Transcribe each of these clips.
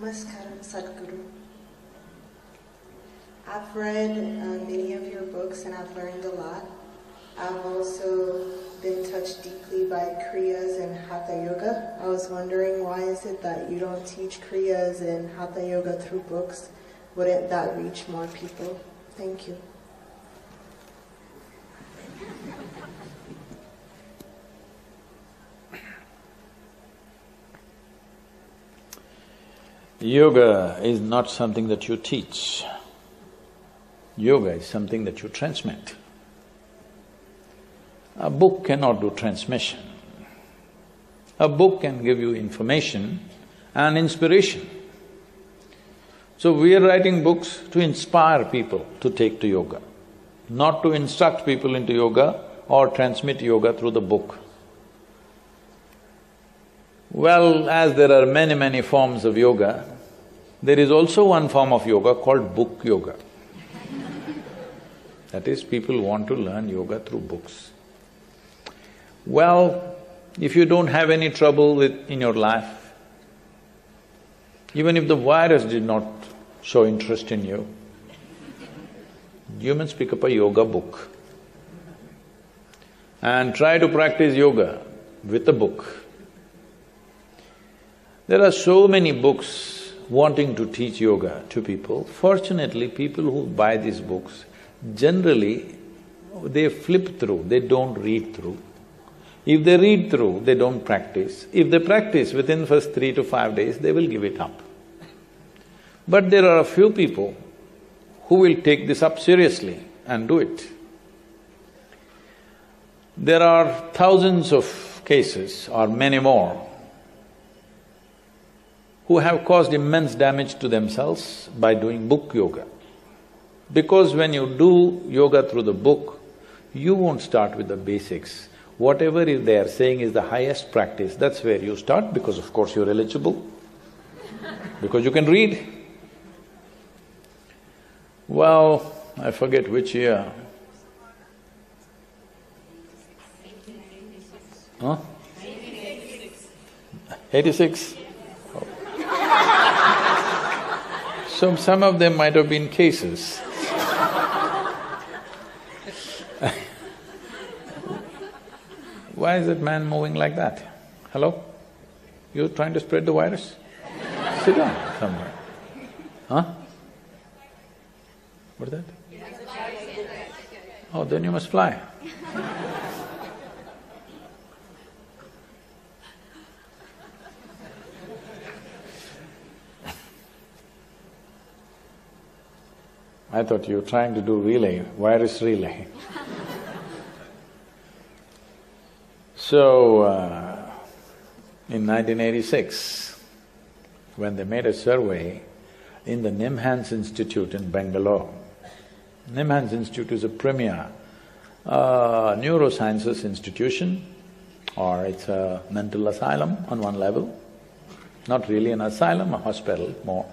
Namaskaram, Sadhguru. I've read uh, many of your books and I've learned a lot. I've also been touched deeply by Kriyas and Hatha Yoga. I was wondering why is it that you don't teach Kriyas and Hatha Yoga through books? Wouldn't that reach more people? Thank you. Yoga is not something that you teach. Yoga is something that you transmit. A book cannot do transmission. A book can give you information and inspiration. So we are writing books to inspire people to take to yoga, not to instruct people into yoga or transmit yoga through the book. Well, as there are many, many forms of yoga, there is also one form of yoga called book yoga. that is, people want to learn yoga through books. Well, if you don't have any trouble with… in your life, even if the virus did not show interest in you, you must pick up a yoga book and try to practice yoga with a book. There are so many books wanting to teach yoga to people. Fortunately, people who buy these books, generally, they flip through, they don't read through. If they read through, they don't practice. If they practice within first three to five days, they will give it up. But there are a few people who will take this up seriously and do it. There are thousands of cases or many more who have caused immense damage to themselves by doing book yoga. Because when you do yoga through the book, you won't start with the basics. Whatever is they are saying is the highest practice, that's where you start because of course you're eligible, because you can read. Well, I forget which year. Huh? Eighty-six? So some of them might have been cases. Why is that man moving like that? Hello? You're trying to spread the virus? Sit down somewhere. Huh? What's that? Oh, then you must fly. I thought you were trying to do relay, virus relay. so, uh, in 1986, when they made a survey in the NIMHANS Institute in Bangalore, NIMHANS Institute is a premier uh, neurosciences institution or it's a mental asylum on one level, not really an asylum, a hospital more.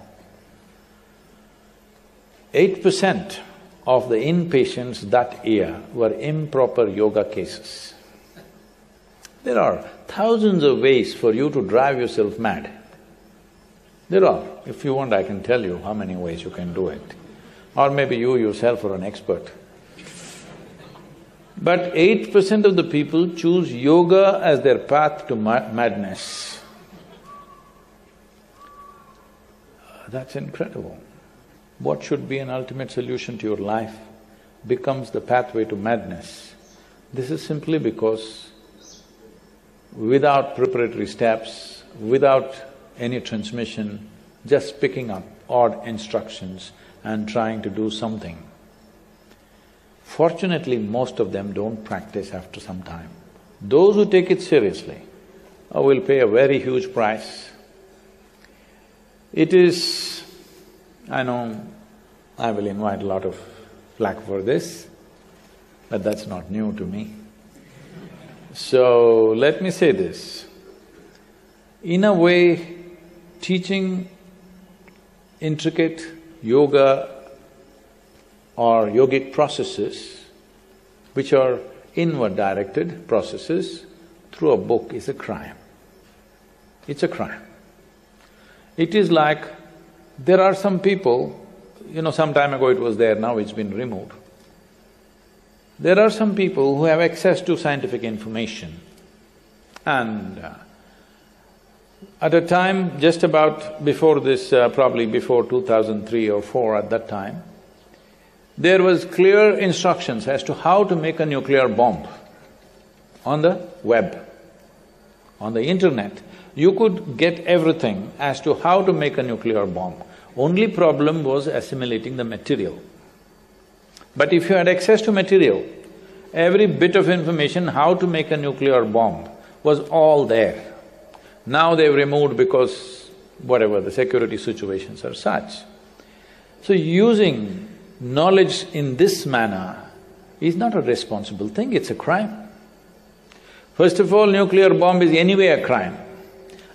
Eight percent of the inpatients that year were improper yoga cases. There are thousands of ways for you to drive yourself mad. There are. If you want, I can tell you how many ways you can do it. Or maybe you yourself are an expert. But eight percent of the people choose yoga as their path to ma madness. That's incredible what should be an ultimate solution to your life becomes the pathway to madness. This is simply because without preparatory steps, without any transmission, just picking up odd instructions and trying to do something. Fortunately, most of them don't practice after some time. Those who take it seriously uh, will pay a very huge price. It is I know I will invite a lot of flack for this, but that's not new to me. So, let me say this. In a way, teaching intricate yoga or yogic processes, which are inward-directed processes, through a book is a crime. It's a crime. It is like, there are some people, you know, some time ago it was there, now it's been removed. There are some people who have access to scientific information and uh, at a time just about before this, uh, probably before 2003 or 4 at that time, there was clear instructions as to how to make a nuclear bomb on the web, on the internet. You could get everything as to how to make a nuclear bomb. Only problem was assimilating the material. But if you had access to material, every bit of information how to make a nuclear bomb was all there. Now they've removed because whatever, the security situations are such. So using knowledge in this manner is not a responsible thing, it's a crime. First of all, nuclear bomb is anyway a crime.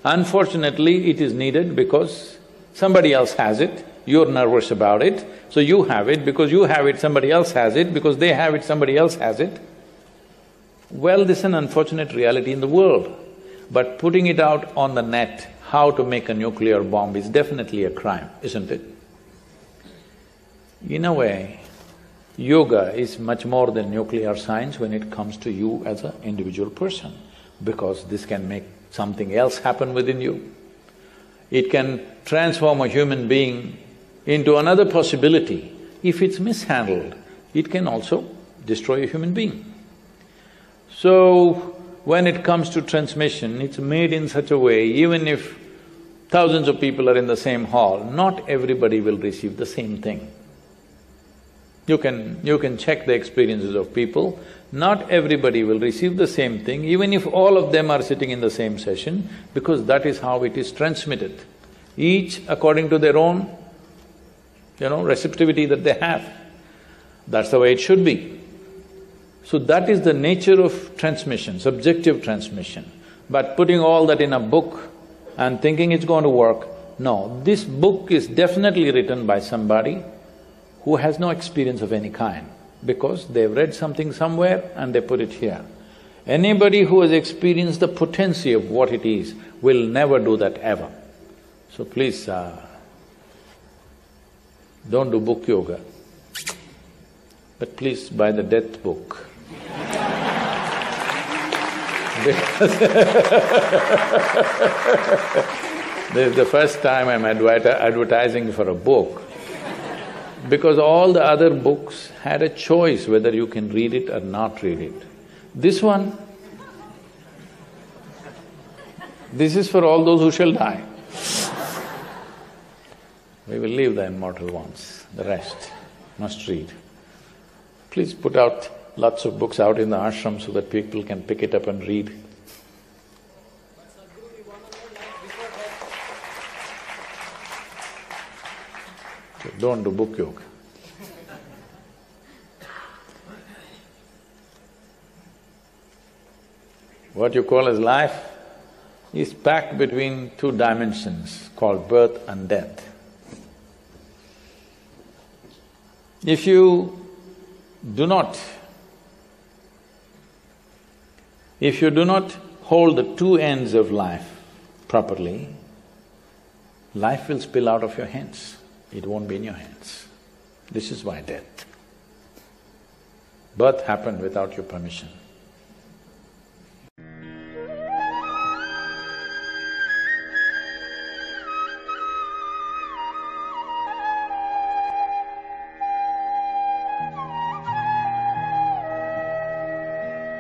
Unfortunately, it is needed because somebody else has it, you're nervous about it, so you have it, because you have it, somebody else has it, because they have it, somebody else has it. Well, this is an unfortunate reality in the world, but putting it out on the net, how to make a nuclear bomb is definitely a crime, isn't it? In a way, yoga is much more than nuclear science when it comes to you as an individual person, because this can make something else happen within you. It can transform a human being into another possibility. If it's mishandled, it can also destroy a human being. So, when it comes to transmission, it's made in such a way, even if thousands of people are in the same hall, not everybody will receive the same thing. You can… you can check the experiences of people, not everybody will receive the same thing, even if all of them are sitting in the same session, because that is how it is transmitted. Each according to their own, you know, receptivity that they have. That's the way it should be. So that is the nature of transmission, subjective transmission. But putting all that in a book and thinking it's going to work, no, this book is definitely written by somebody who has no experience of any kind because they've read something somewhere and they put it here. Anybody who has experienced the potency of what it is will never do that ever. So please, uh, don't do book yoga, but please buy the death book. this is the first time I'm advertising for a book because all the other books had a choice whether you can read it or not read it. This one, this is for all those who shall die. We will leave the immortal ones, the rest must read. Please put out lots of books out in the ashram so that people can pick it up and read. Don't do book yoga. What you call as life is packed between two dimensions called birth and death. If you do not, if you do not hold the two ends of life properly, life will spill out of your hands it won't be in your hands. This is why death. Birth happened without your permission.